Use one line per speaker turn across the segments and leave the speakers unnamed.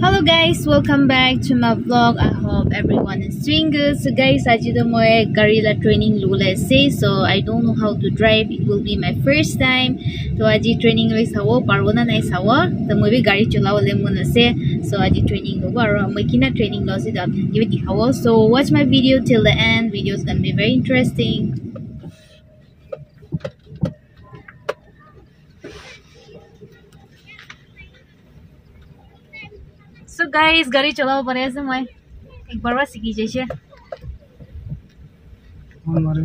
Hello guys, welcome back to my vlog. I hope everyone is doing good. So guys, aji to moi garila training lula say so I don't know how to drive. It will be my first time. So aji training loi sawo parwana nai sawo. Moi bi gari chulawo le mun ase. So aji training lo aro moi kina training lo se da give it. So watch my video till the end. Video is gonna be very interesting. So guys, गाड़ी चलाओ पड़े से मैं एक बार बस सीखी जैसे
हमारे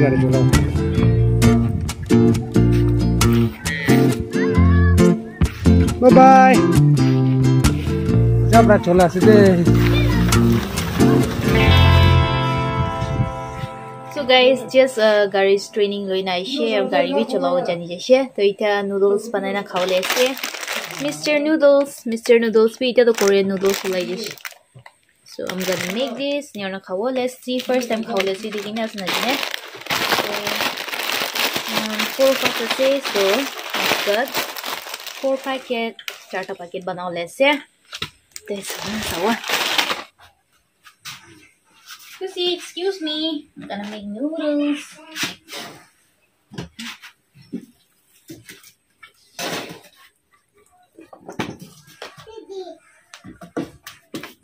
गाड़ी चलाओ बाय बाय जा छोला सीधे
So guys, just uh, Gary's training going na ishe, or Gary bhi chalao jani jaise. To ita noodles banana khao le ishe. Mr. Noodles, Mr. Noodles bhi ita to Korean noodles hulai jaise. So I'm gonna make this. Nyarna khao. Let's see first time khao. Let's see the thing as na jine. So, um, four packages. So, that's good. Four packet. Charta packet ba na let's see. This one. Kawo. Susie, excuse me. I'm gonna make noodles.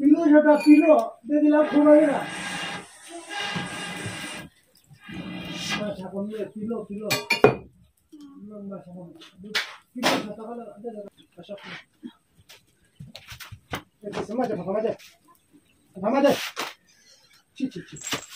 Kilo छोटा किलो दे दिला थोड़ा जरा बस
Semaja, semaja, semaja. Cik, cik, cik.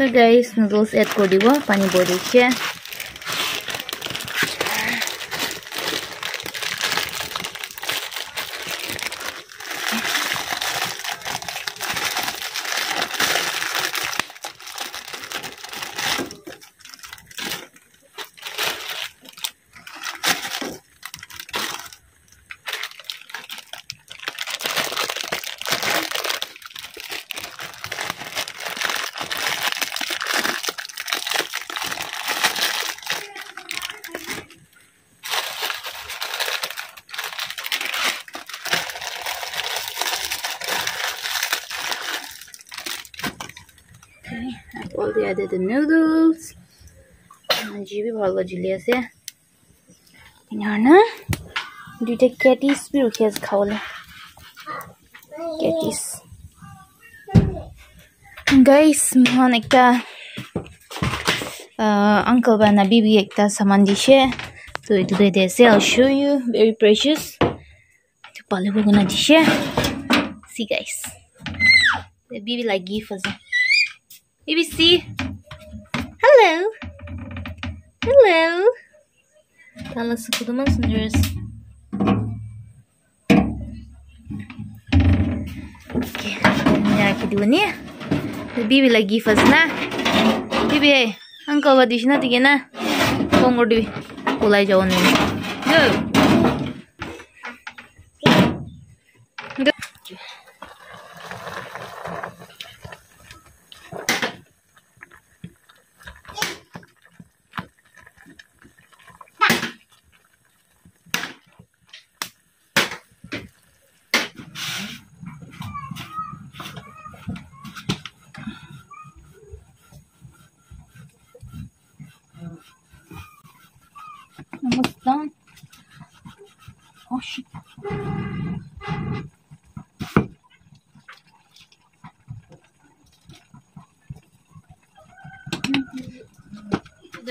So guys, noodles add কৰি দিব পানী বইল হৈছে I've already added the noodles. যি বি ভাল জুলি আছে না দুইটা কেটিছ বি ৰখি আছে খাবলৈ কেটিছ গাইছ মোহন একটা আংকল বা না বিবি একটা সামান দিছে তো এইটো দে দিছে I'll show you very precious এইটো পালিব গুণা দিছে see guys the bibi like gift আছে BBC. Hello. Hello. Tala kuduman sunders. Okay. Ini aku dulu ni. Bibi lagi fast na. Bibi, uncle wa dish na tige na. Kongor dibi. Kulai jauh ni. Go. Go.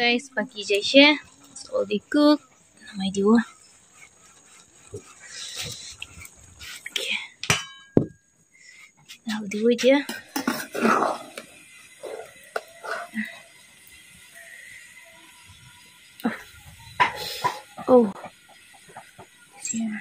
Guys, pagi je It's already cooked. Namai dia. Okay. Now do it ya. Oh. Yeah.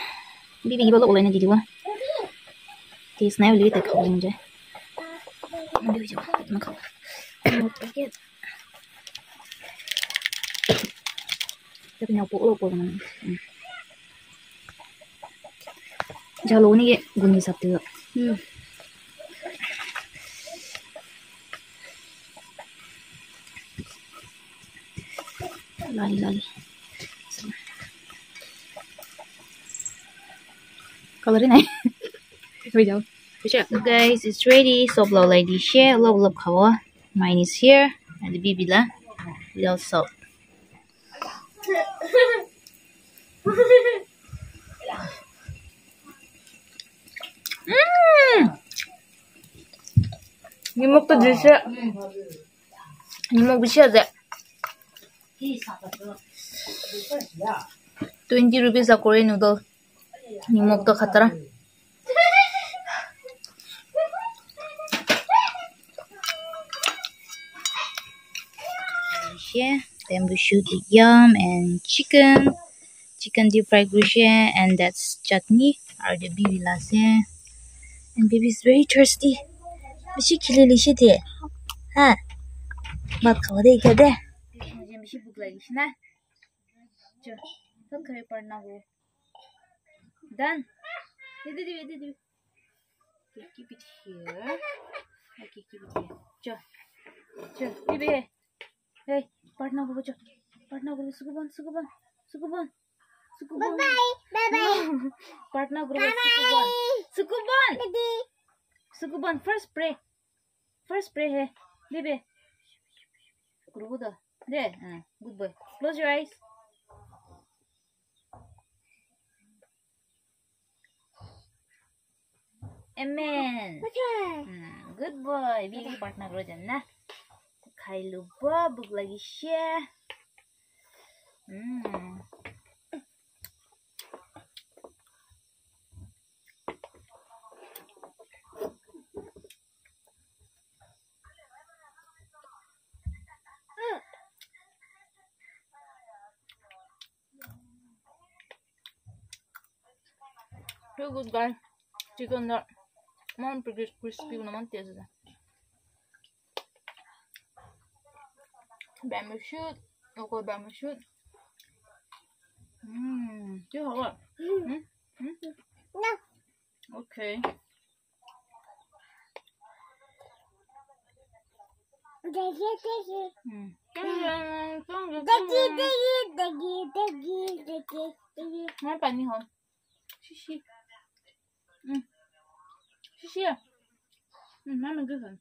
비비기
별로
올라있는
지디와
디스나요 리드 커버링 이제 안되고 이제 이만 커버 어떻게 그냥 볼로 보는 자 로니게 군이 잡드
음
라리 라리
Kalau rin ay.
Video. Guys, it's ready. So blow, lady share. love, love, kawa. Mine is here. And the baby la. Without soap. Mmm! Nyimok도 드세요. nyimok 드셔야 돼. 20 rupees a Korean noodle. Nimok to khatara. Gushe, bamboo shoot with yam and chicken, chicken deep fried gushe, and that's chutney or the bibi lase. And baby is very thirsty. Bishi khili lishi de. Ha. Mat khawa de ikha de. मुझे बिशी भूख लगी थी ना जो तुम कभी Done. Wait, wait, wait, wait. Okay, keep it here. Okay, keep it here. चल चल keep it here. Hey, पढ़ना होगा बच्चों. पढ़ना होगा सुकुबन सुकुबन सुकुबन सुकुबन. Bye bye bye bye. पढ़ना होगा सुकुबन सुकुबन. सुकुबन first pray. First pray है. Baby. गुरुदा. There. Good boy. Close your eyes. Amen. Hmm, good boy. Bibi partner ko dyan na. Kay lupa, bug lagi siya. Hmm. So good guys. Chicken na. 蛮，因为是 crispy，又蛮 taste。好，我们 shoot，我们 good，我们 shoot。嗯，几好
啊。
嗯
嗯。哪
？OK。哥
哥，哥哥。嗯。哥哥，
哥哥。哥哥，哥哥，哥哥，哥哥。妈爸，你好。谢谢。嗯。Sisi. Mm, mm,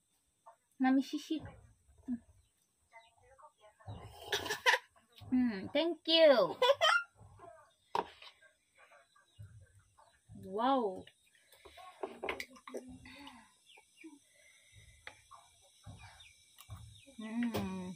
Mm, thank you. wow. Mm.